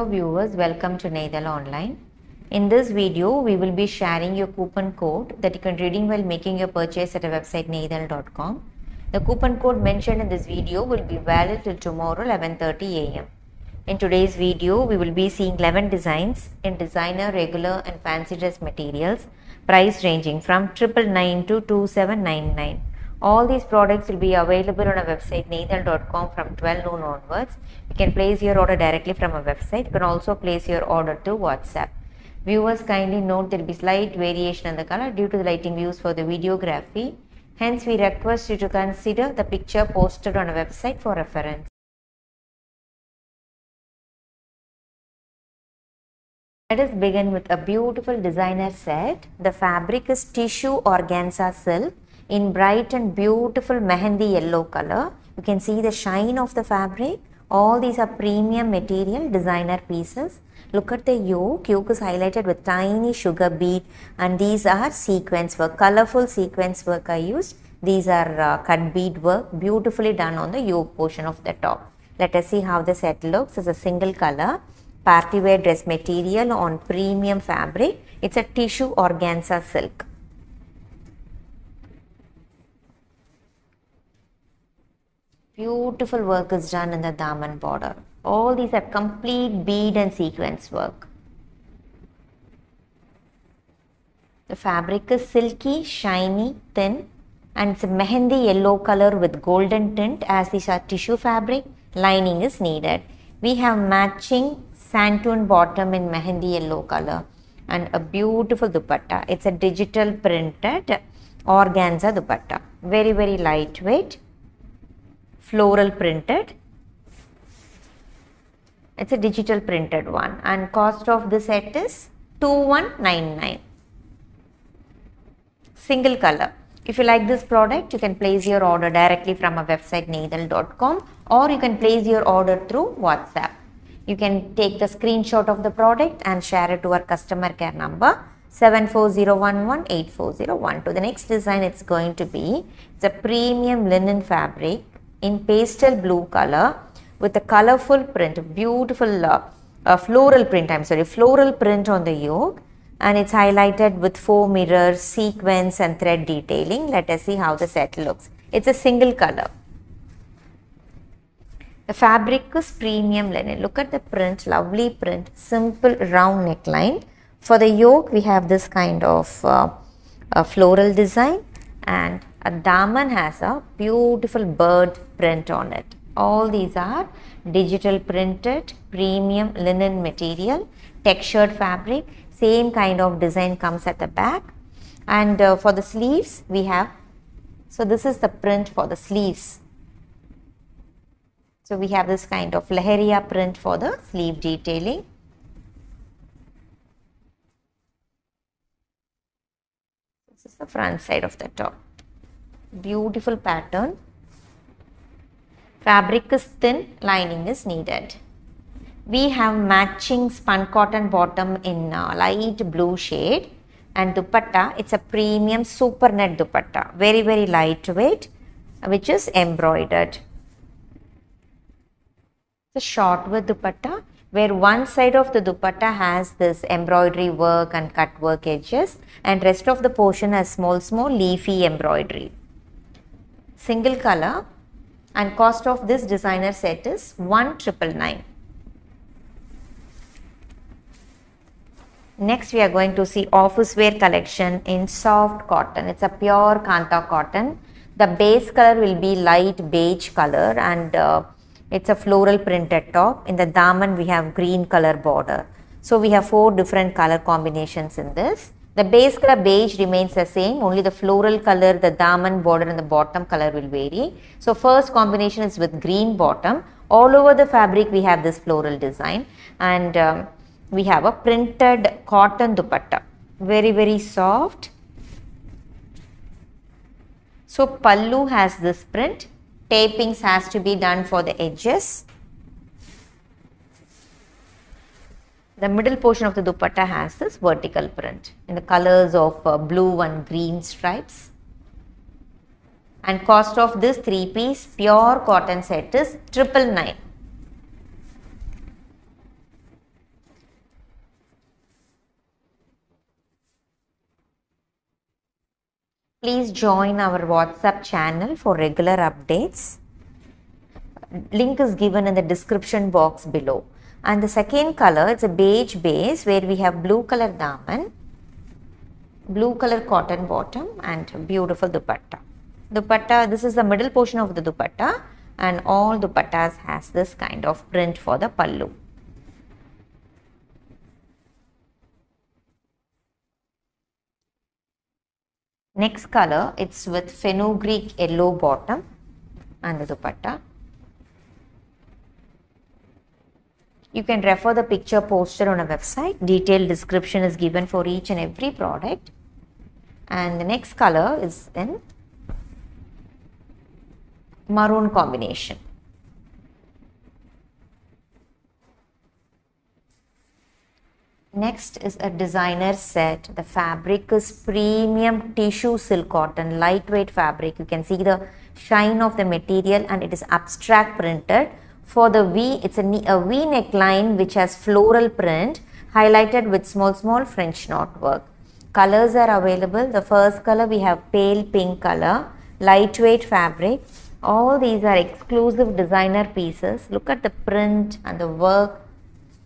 Hello viewers, welcome to Neidhal Online. In this video, we will be sharing your coupon code that you can redeem while making your purchase at our website neidhal.com. The coupon code mentioned in this video will be valid till tomorrow 11:30 am. In today's video, we will be seeing 11 designs in designer, regular and fancy dress materials, price ranging from 999 to 2799. All these products will be available on our website neidhal.com from 12 noon onwards. You can place your order directly from our website. You can also place your order to WhatsApp. Viewers kindly note there will be slight variation in the color due to the lighting views for the videography. Hence, we request you to consider the picture posted on our website for reference. Let us begin with a beautiful designer set. The fabric is tissue organza silk in bright and beautiful mehendi yellow color. You can see the shine of the fabric. All these are premium material designer pieces. Look at the yoke. Yoke is highlighted with tiny sugar bead and these are sequence work. Colorful sequence work are used. These are uh, cut bead work beautifully done on the yoke portion of the top. Let us see how the set looks. It's a single color party wear dress material on premium fabric. It's a tissue organza silk. Beautiful work is done in the daman border. All these are complete bead and sequence work. The fabric is silky, shiny, thin and it's a mehendi yellow color with golden tint as these are tissue fabric. Lining is needed. We have matching santoon bottom in mehendi yellow color and a beautiful dupatta. It's a digital printed organza dupatta. Very, very lightweight, floral printed. It's a digital printed one and cost of the set is 2199. Single color. If you like this product, you can place your order directly from our website neidhal.com or you can place your order through WhatsApp. You can take the screenshot of the product and share it to our customer care number 74011-84012. The next design it's going to be, it's a premium linen fabric in pastel blue color with a colorful print, beautiful uh, uh, floral print, I'm sorry, floral print on the yoke and it's highlighted with four mirrors, sequence and thread detailing. Let us see how the set looks. It's a single color. The fabric is premium linen. Look at the print, lovely print, simple round neckline. For the yoke, we have this kind of uh, floral design and a daman has a beautiful bird print on it. All these are digital printed premium linen material, textured fabric, same kind of design comes at the back. And uh, for the sleeves, we have, so this is the print for the sleeves. So we have this kind of Leheria print for the sleeve detailing. This is the front side of the top. Beautiful pattern. Fabric is thin, lining is needed. We have matching spun cotton bottom in uh, light blue shade and dupatta. It's a premium super net dupatta. Very, very lightweight which is embroidered the short with dupatta where one side of the dupatta has this embroidery work and cut work edges and rest of the portion has small small leafy embroidery. Single color and cost of this designer set is 1999. Next we are going to see office wear collection in soft cotton. It's a pure kanta cotton. The base color will be light beige color and uh, it's a floral printed top. In the daman, we have green color border. So we have four different color combinations in this. The base color beige remains the same, only the floral color, the daman border and the bottom color will vary. So first combination is with green bottom. All over the fabric we have this floral design and um, we have a printed cotton dupatta. Very very soft. So pallu has this print tapings has to be done for the edges. The middle portion of the dupatta has this vertical print in the colors of uh, blue and green stripes. And cost of this three-piece pure cotton set is triple nine. Please join our WhatsApp channel for regular updates. Link is given in the description box below. And the second color, it's a beige base where we have blue color daman, blue color cotton bottom and beautiful dupatta. Dupatta, this is the middle portion of the dupatta and all dupattas has this kind of print for the pallu. Next color, it's with fenugreek yellow bottom and the dupatta. You can refer the picture posted on a website. Detailed description is given for each and every product. And the next color is in maroon combination. Next is a designer set. The fabric is premium tissue silk cotton, lightweight fabric. You can see the shine of the material and it is abstract printed. For the V, it's a, a V neckline which has floral print highlighted with small, small French knot work. Colors are available. The first color we have pale pink color, lightweight fabric. All these are exclusive designer pieces. Look at the print and the work.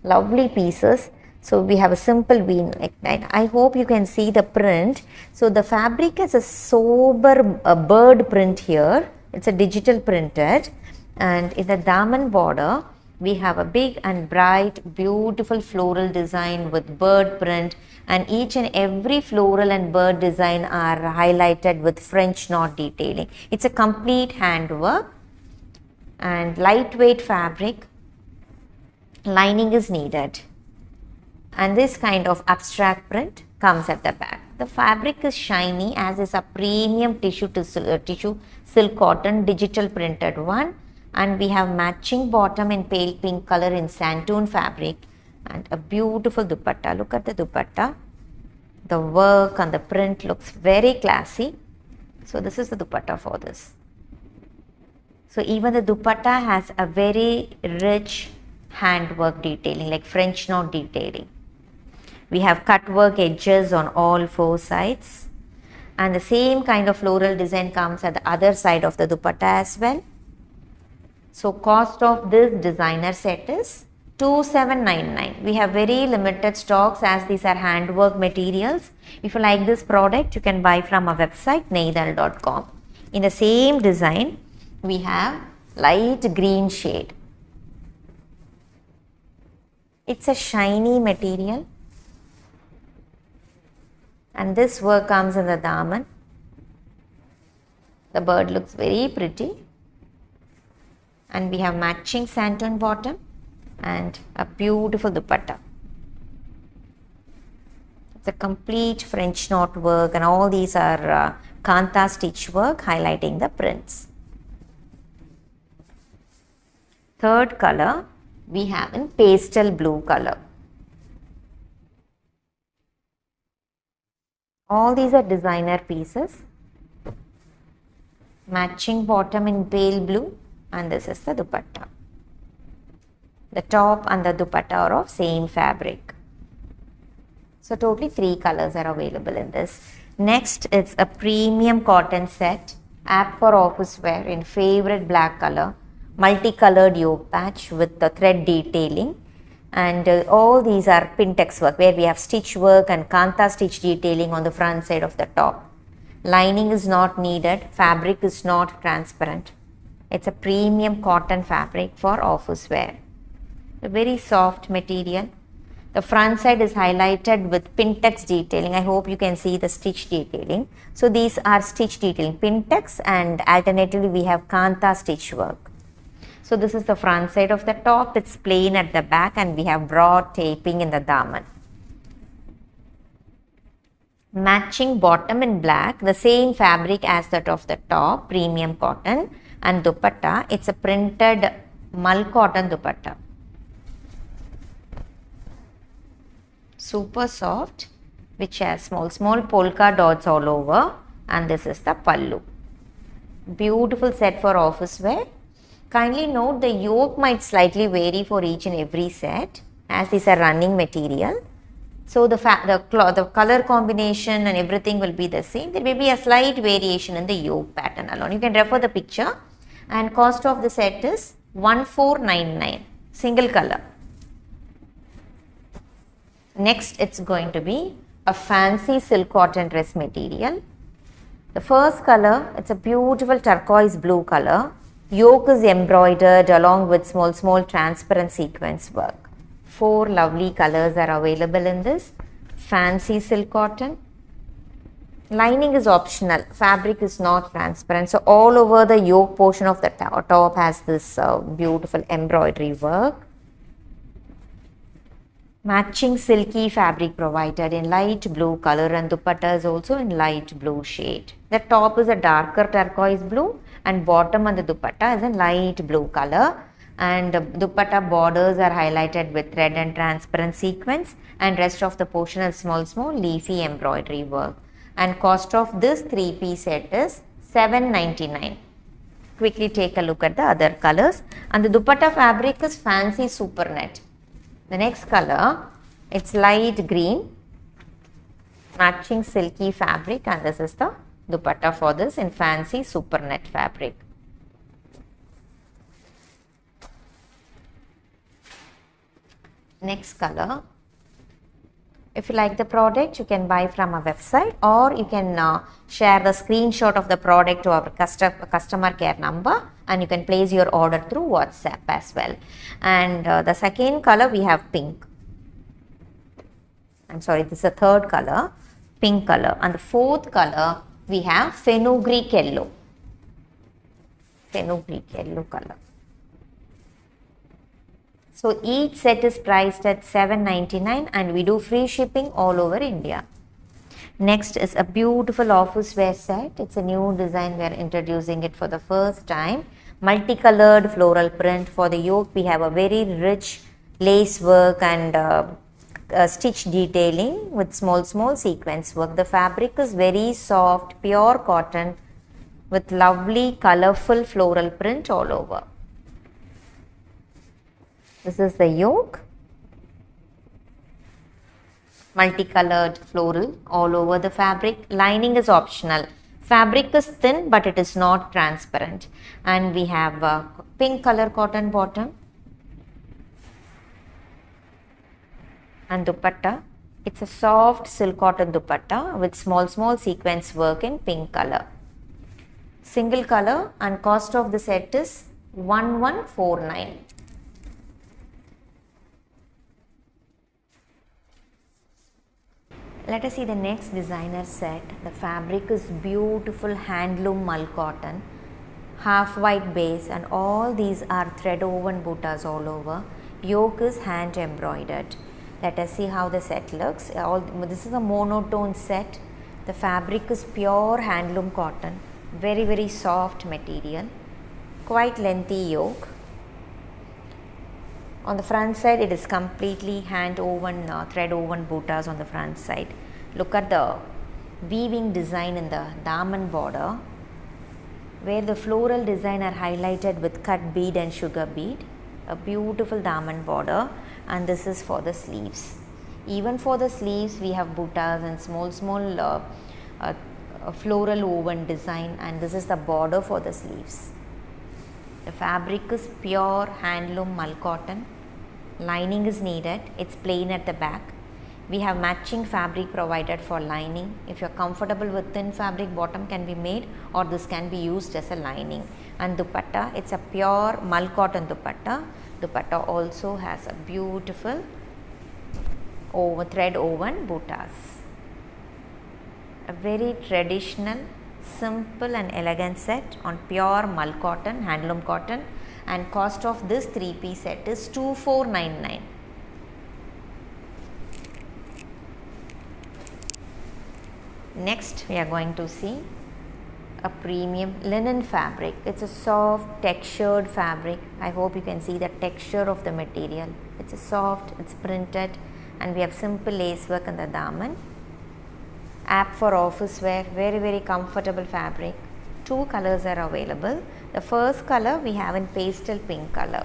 Lovely pieces. So we have a simple V neckline. I hope you can see the print. So the fabric has a sober uh, bird print here. It's a digital printed and in the daman border we have a big and bright beautiful floral design with bird print and each and every floral and bird design are highlighted with French knot detailing. It's a complete handwork and lightweight fabric lining is needed and this kind of abstract print comes at the back. The fabric is shiny as is a premium tissue to uh, tissue silk cotton digital printed one and we have matching bottom in pale pink color in santoon fabric and a beautiful dupatta. Look at the dupatta. The work and the print looks very classy. So this is the dupatta for this. So even the dupatta has a very rich handwork detailing like French knot detailing. We have cut work edges on all four sides and the same kind of floral design comes at the other side of the dupatta as well. So cost of this designer set is 2799. We have very limited stocks as these are handwork materials. If you like this product, you can buy from our website neidhal.com. In the same design, we have light green shade. It's a shiny material and this work comes in the daman. The bird looks very pretty and we have matching santoon bottom and a beautiful dupatta. It's a complete French knot work and all these are uh, kantha stitch work highlighting the prints. Third color we have in pastel blue color. All these are designer pieces. Matching bottom in pale blue and this is the dupatta. The top and the dupatta are of same fabric. So totally three colors are available in this. Next it's a premium cotton set apt for office wear in favorite black color multicolored yoke patch with the thread detailing and uh, all these are pintex work where we have stitch work and kantha stitch detailing on the front side of the top. Lining is not needed, fabric is not transparent. It's a premium cotton fabric for office wear. A very soft material. The front side is highlighted with pintex detailing. I hope you can see the stitch detailing. So these are stitch detailing, pintex and alternatively we have kantha stitch work. So this is the front side of the top. It's plain at the back and we have broad taping in the daman. Matching bottom in black, the same fabric as that of the top, premium cotton and dupatta. It's a printed mull cotton dupatta. Super soft which has small small polka dots all over and this is the pallu. Beautiful set for office wear Kindly note the yoke might slightly vary for each and every set as these are running material So the, the, the color combination and everything will be the same. There may be a slight variation in the yoke pattern alone. You can refer the picture and cost of the set is 1499 single color. Next it's going to be a fancy silk cotton dress material. The first color it's a beautiful turquoise blue color. Yoke is embroidered along with small small transparent sequence work. Four lovely colors are available in this fancy silk cotton. Lining is optional, fabric is not transparent. So, all over the yoke portion of the top has this uh, beautiful embroidery work. Matching silky fabric provided in light blue color and dupatta is also in light blue shade. The top is a darker turquoise blue and bottom and the dupatta is in light blue color and dupatta borders are highlighted with red and transparent sequence and rest of the portion is small small leafy embroidery work and cost of this three piece set is 799 quickly take a look at the other colors. And the dupatta fabric is fancy super net. The next color it's light green. Matching silky fabric. And this is the dupatta for this in fancy super net fabric. Next color if you like the product you can buy from our website or you can uh, share the screenshot of the product to our customer care number and you can place your order through whatsapp as well. And uh, the second color we have pink. I'm sorry this is the third color pink color. And the fourth color we have fenugreek yellow. Fenugreek yellow color so each set is priced at 7.99 and we do free shipping all over India. Next is a beautiful office wear set. It's a new design. We are introducing it for the first time. Multicolored floral print. For the yoke, we have a very rich lace work and uh, uh, stitch detailing with small, small sequence work. The fabric is very soft, pure cotton with lovely colorful floral print all over. This is the yoke. Multicolored floral all over the fabric. Lining is optional. Fabric is thin but it is not transparent. And we have a pink color cotton bottom. And dupatta. It's a soft silk cotton dupatta with small small sequence work in pink color. Single color and cost of the set is 1149. Let us see the next designer set. The fabric is beautiful handloom mull cotton, half white base and all these are thread woven buttas all over. Yoke is hand embroidered. Let us see how the set looks. All This is a monotone set. The fabric is pure handloom cotton, very very soft material, quite lengthy yoke. On the front side it is completely hand woven uh, thread woven buttas on the front side. Look at the weaving design in the daman border where the floral design are highlighted with cut bead and sugar bead. A beautiful daman border and this is for the sleeves. Even for the sleeves we have buttas and small small uh, uh, floral woven design and this is the border for the sleeves. The fabric is pure handloom mull cotton. Lining is needed. It's plain at the back. We have matching fabric provided for lining. If you're comfortable with thin fabric bottom can be made or this can be used as a lining. And dupatta it's a pure mull cotton dupatta. Dupatta also has a beautiful over thread woven buttas a very traditional simple and elegant set on pure mull cotton handloom cotton. And cost of this 3 piece set is 2499 next we are going to see a premium linen fabric. It's a soft textured fabric. I hope you can see the texture of the material. It's a soft it's printed and we have simple lace work in the daman app for office wear very very comfortable fabric two colors are available the first color we have in pastel pink color.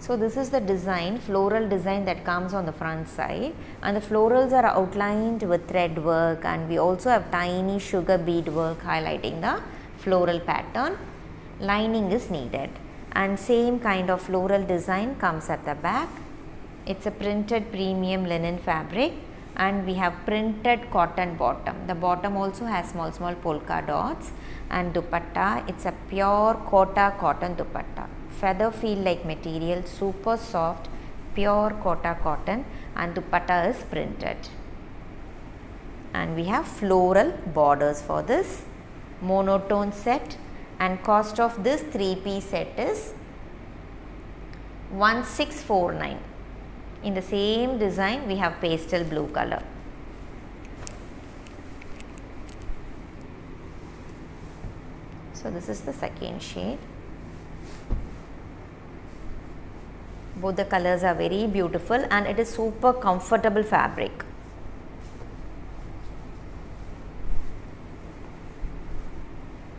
So this is the design, floral design that comes on the front side and the florals are outlined with thread work and we also have tiny sugar bead work highlighting the floral pattern. Lining is needed and same kind of floral design comes at the back. It's a printed premium linen fabric and we have printed cotton bottom. The bottom also has small small polka dots and dupatta. It's a pure kota cotton dupatta feather feel like material super soft pure kota cotton and dupatta is printed and we have floral borders for this monotone set and cost of this 3 piece set is 1649 in the same design we have pastel blue color so this is the second shade both the colors are very beautiful and it is super comfortable fabric.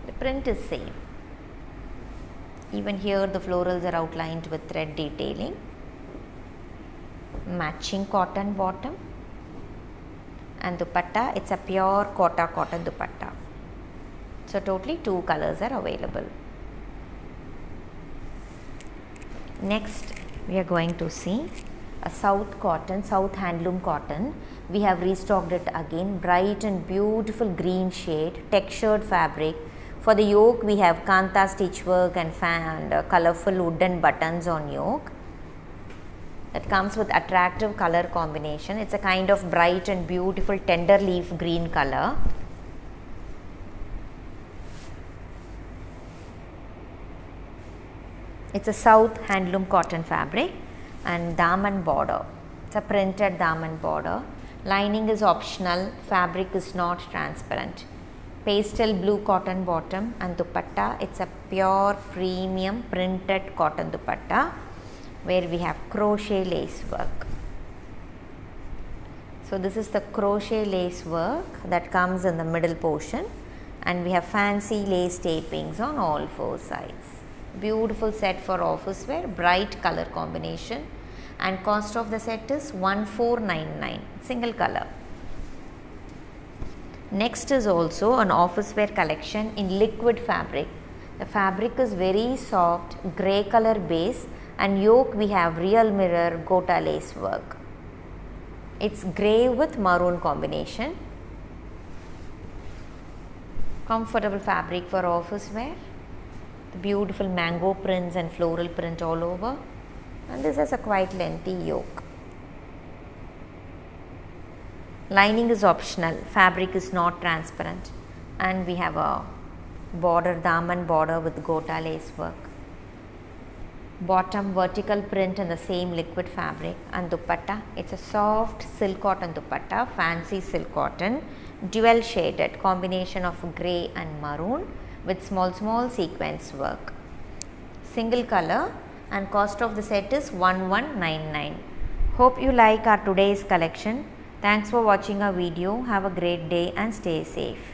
The print is same. Even here the florals are outlined with thread detailing. Matching cotton bottom. And dupatta it's a pure kota cotton dupatta. So totally two colors are available. Next we are going to see a south cotton south handloom cotton. We have restocked it again. Bright and beautiful green shade textured fabric. For the yoke we have kantha stitch work and, fan, uh, colorful wooden buttons on yoke that comes with attractive color combination it's a kind of bright and beautiful tender leaf green color It's a south handloom cotton fabric and daman border. It's a printed daman border. Lining is optional, fabric is not transparent. Pastel blue cotton bottom and dupatta. It's a pure premium printed cotton dupatta where we have crochet lace work. So this is the crochet lace work that comes in the middle portion and we have fancy lace tapings on all four sides. Beautiful set for office wear bright color combination and cost of the set is 1499 single color. Next is also an office wear collection in liquid fabric. The fabric is very soft gray color base and yoke we have real mirror gota lace work. It's gray with maroon combination. Comfortable fabric for office wear. The beautiful mango prints and floral print all over. And this has a quite lengthy yoke. Lining is optional, fabric is not transparent. And we have a border, daman border with gota lace work. Bottom vertical print in the same liquid fabric and dupatta. It's a soft silk cotton dupatta, fancy silk cotton, dual shaded combination of grey and maroon with small small sequence work. Single color and cost of the set is 1199. Hope you like our today's collection. Thanks for watching our video. Have a great day and stay safe.